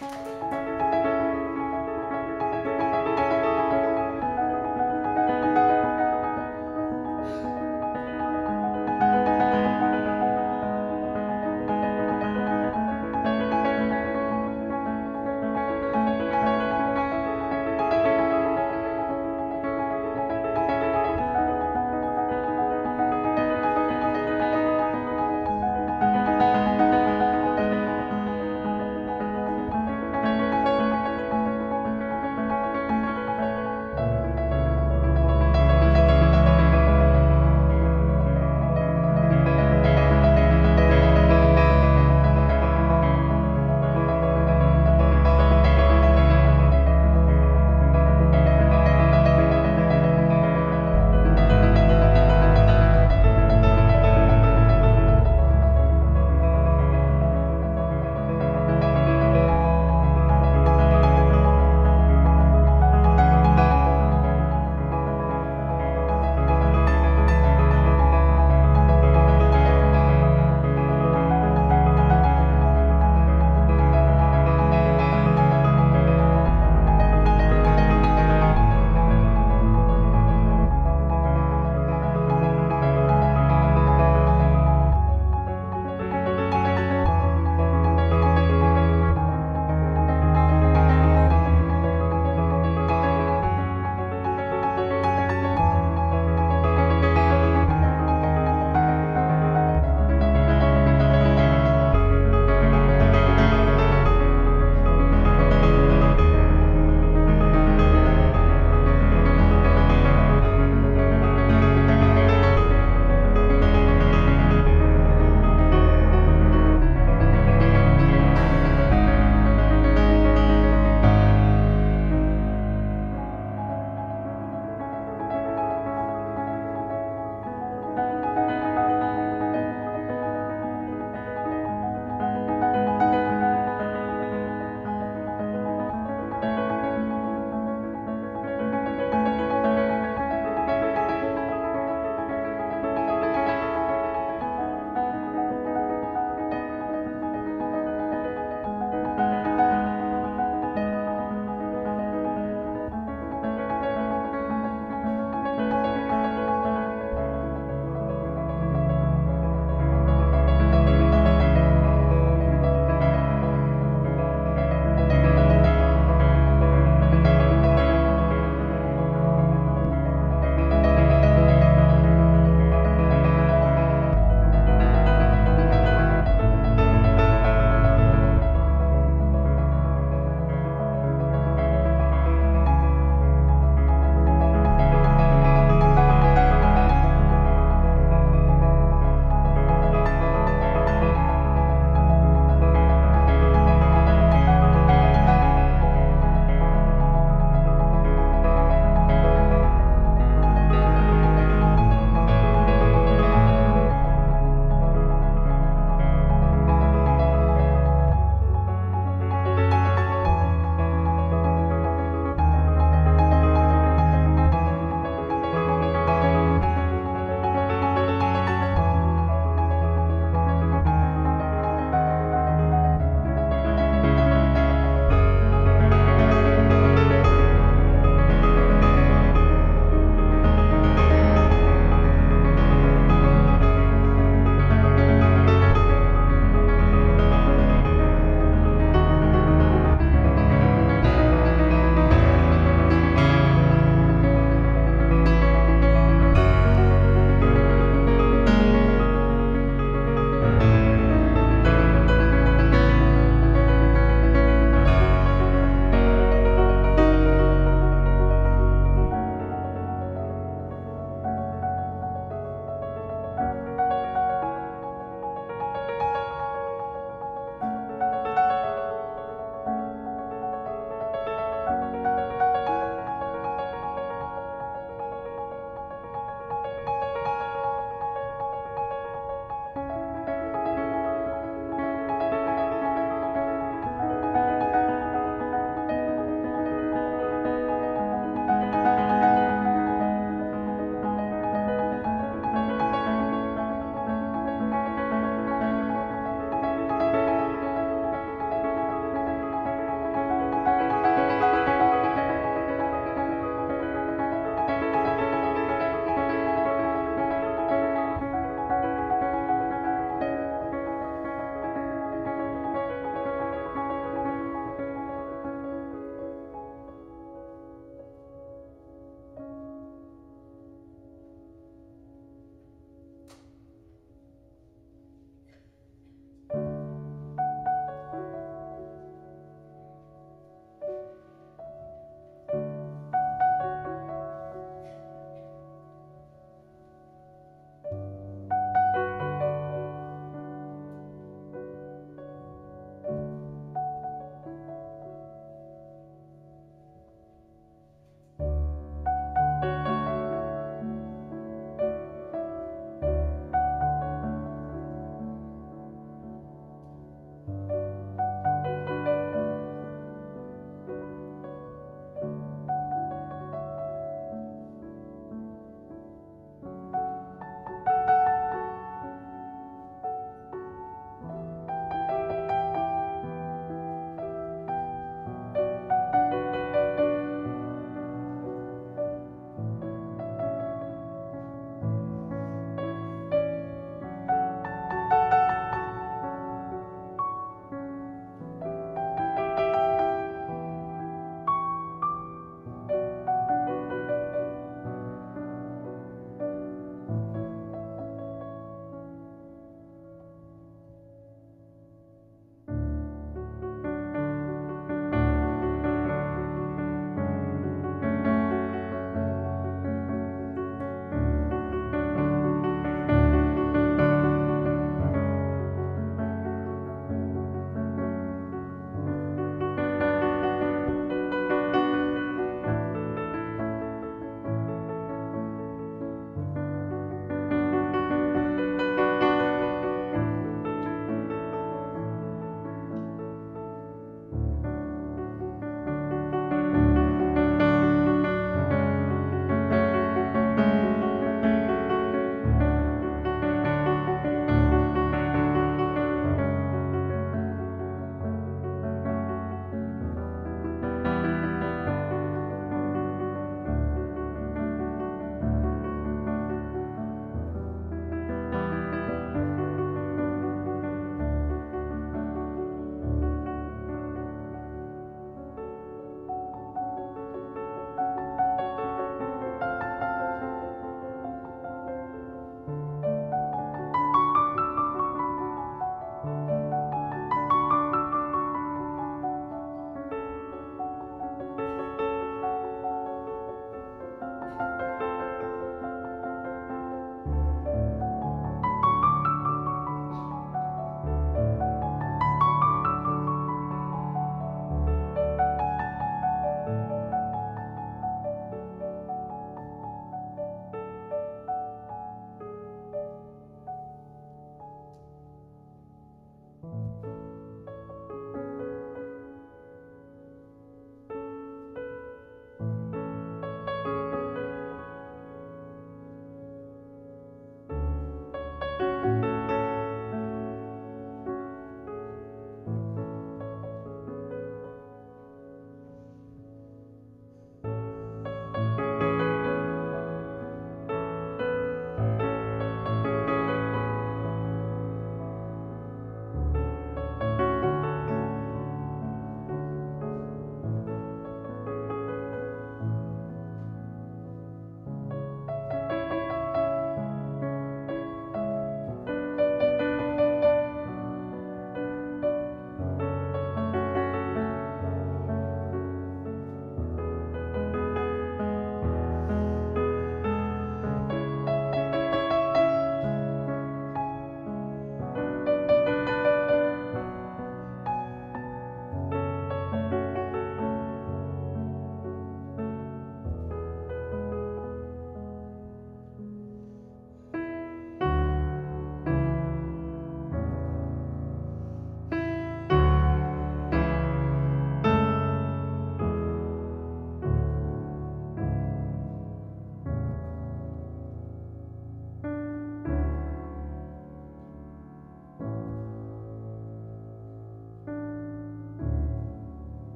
Bye.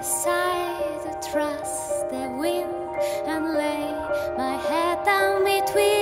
a the trust the wind and lay my head down between.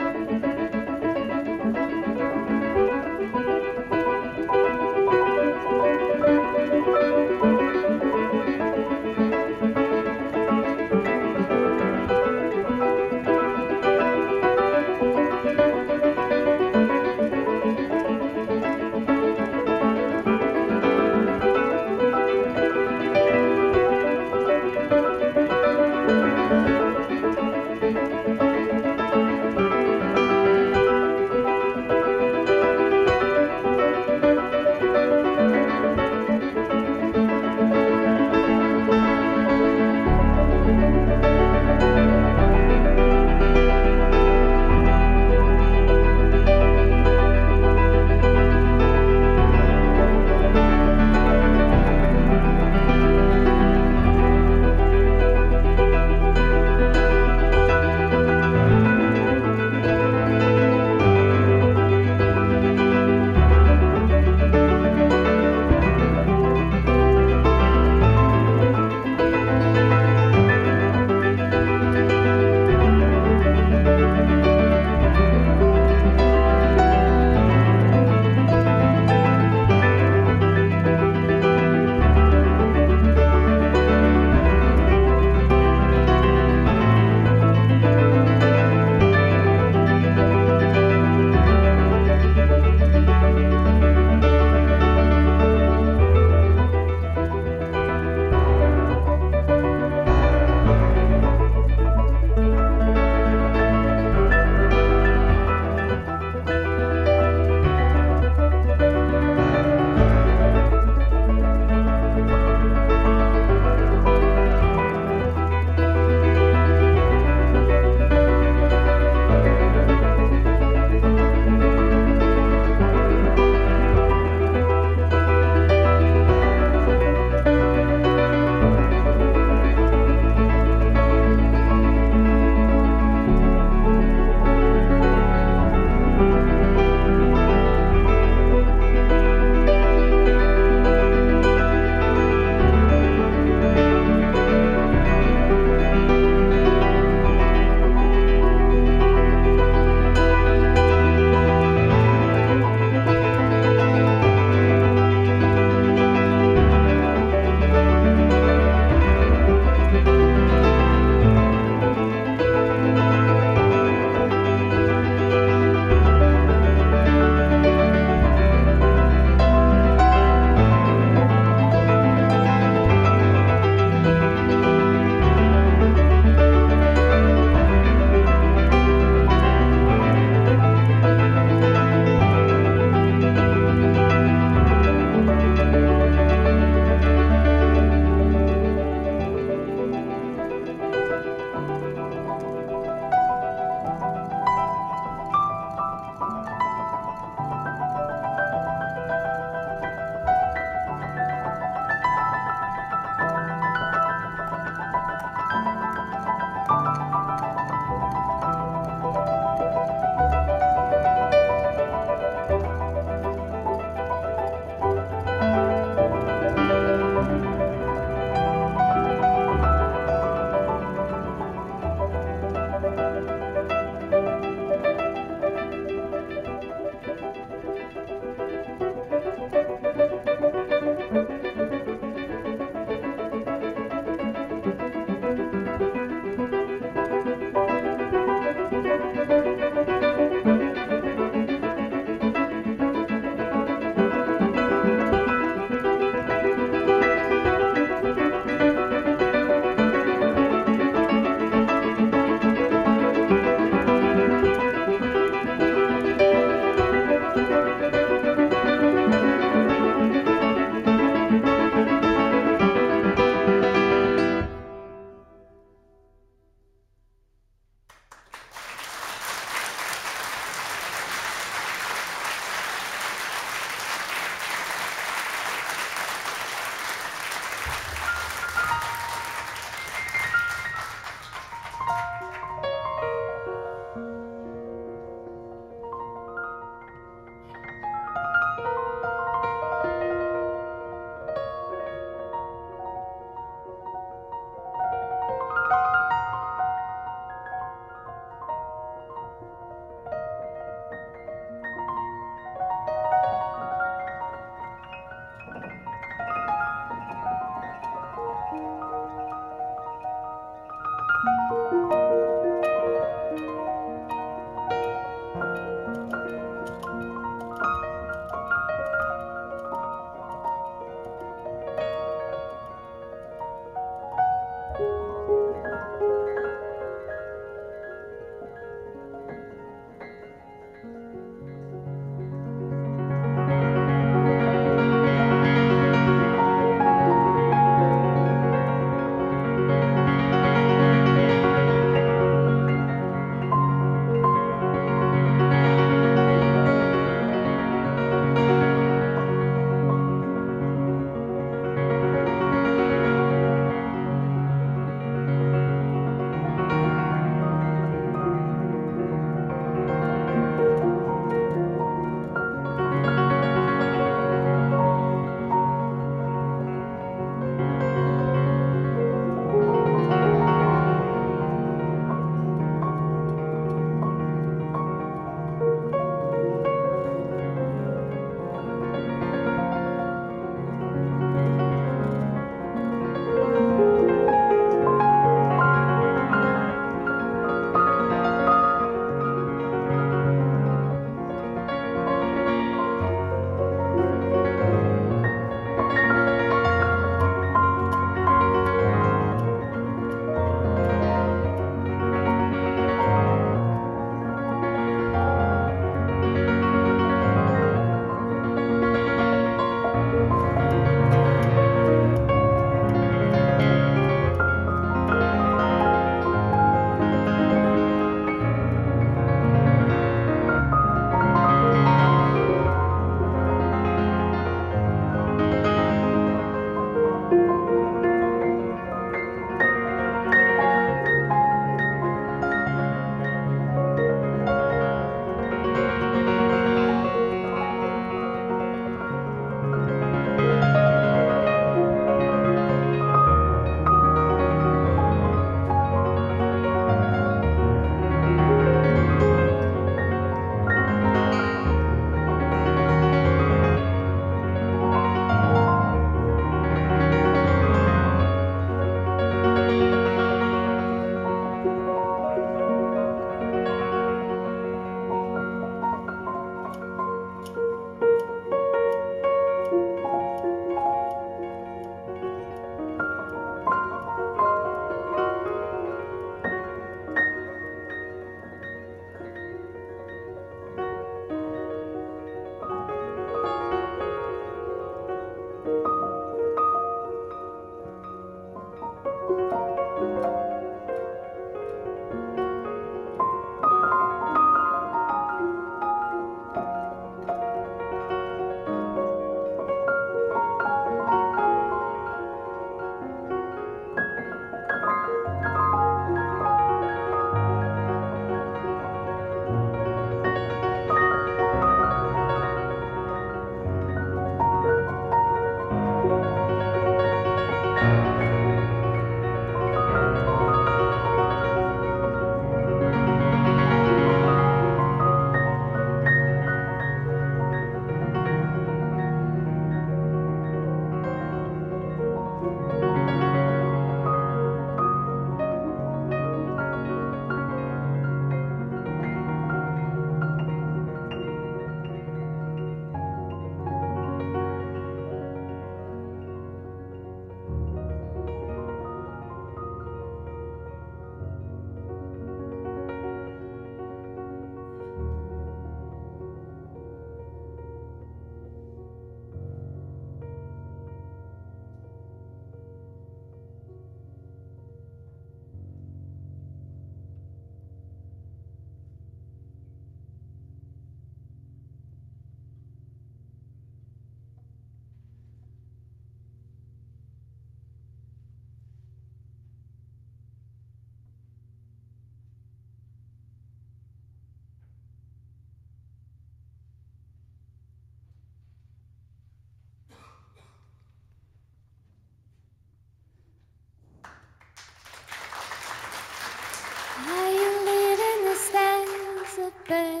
happen.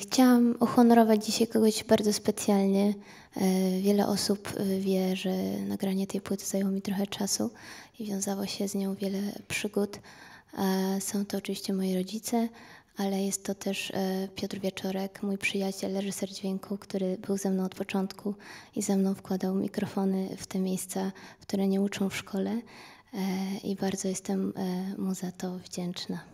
Chciałam uhonorować dzisiaj kogoś bardzo specjalnie. E, wiele osób e, wie, że nagranie tej płyty zajęło mi trochę czasu i wiązało się z nią wiele przygód. Są to oczywiście moi rodzice, ale jest to też Piotr Wieczorek, mój przyjaciel, reżyser dźwięku, który był ze mną od początku i ze mną wkładał mikrofony w te miejsca, które nie uczą w szkole. I bardzo jestem mu za to wdzięczna.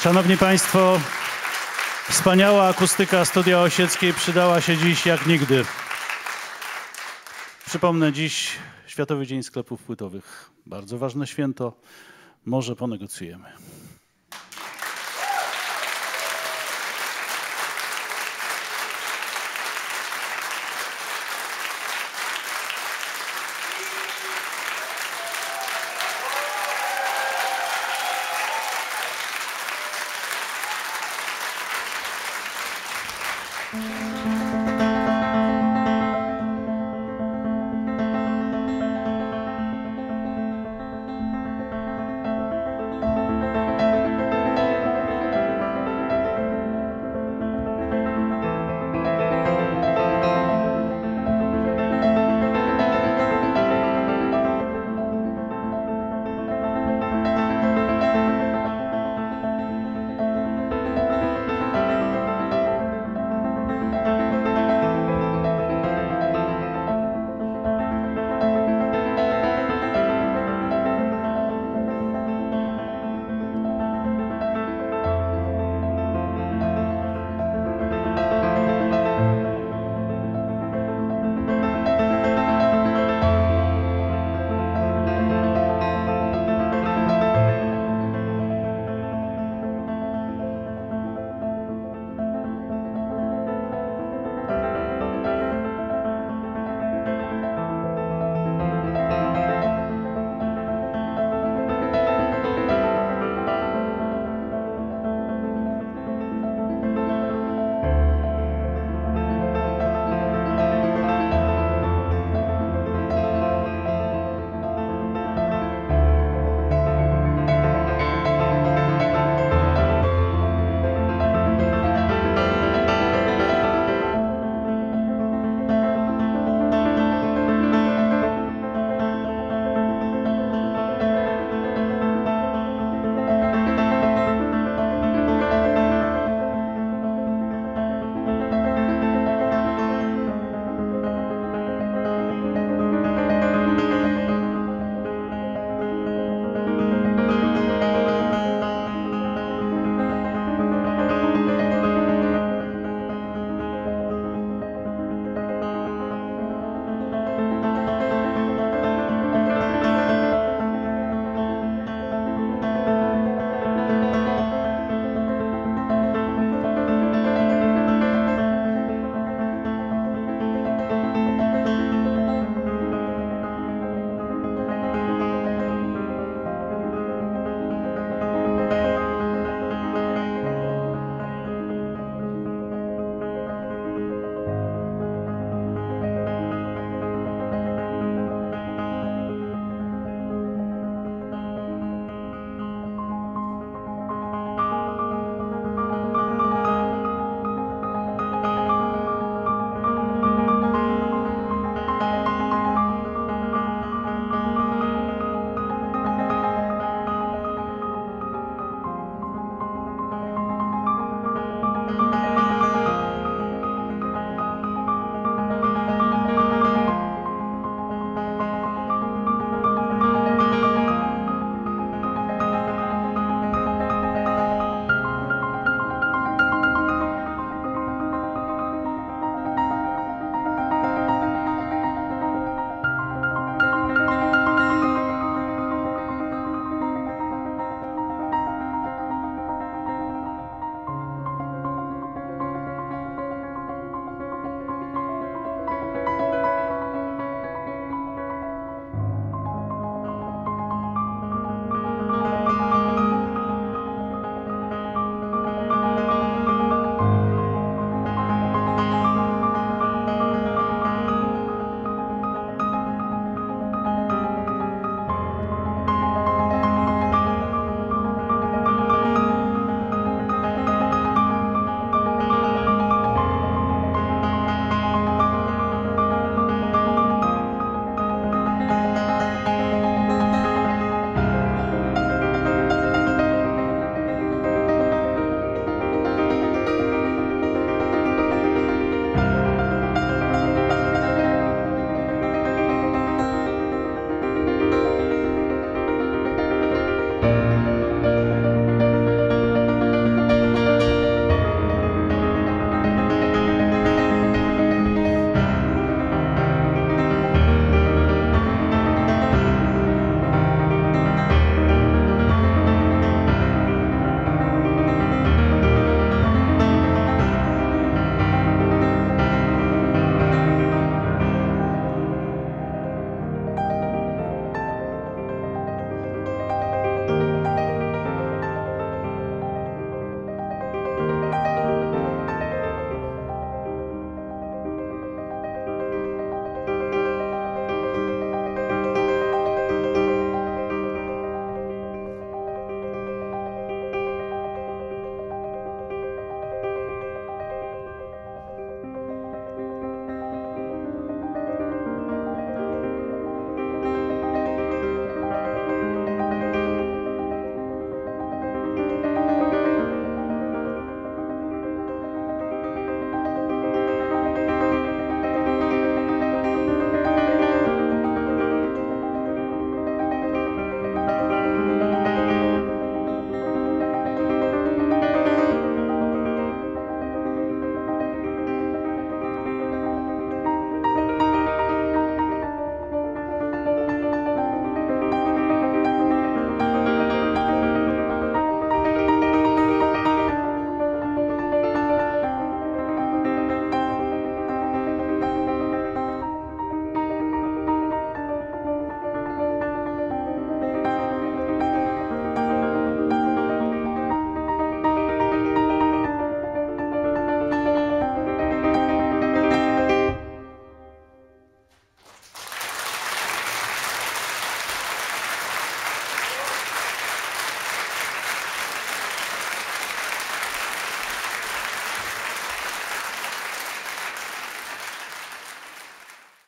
Szanowni Państwo, wspaniała akustyka Studia Osieckiej przydała się dziś jak nigdy. Przypomnę dziś Światowy Dzień Sklepów Płytowych. Bardzo ważne święto. Może ponegocjujemy.